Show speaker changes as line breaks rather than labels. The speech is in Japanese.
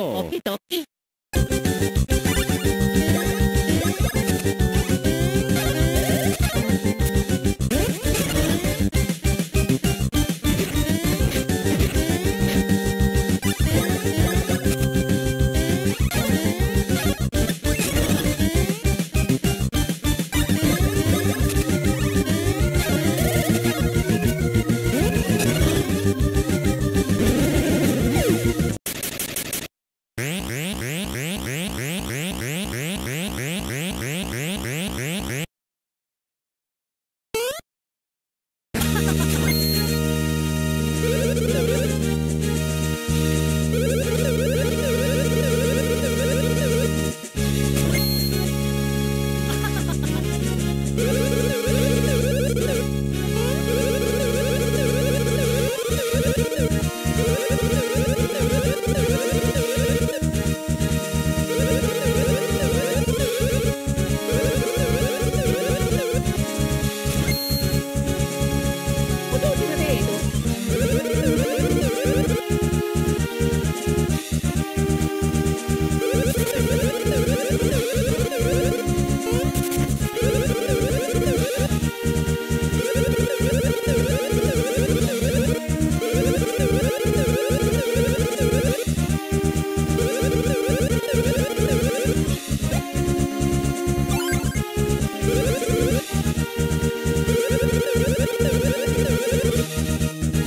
号
Thank you. フフフフ。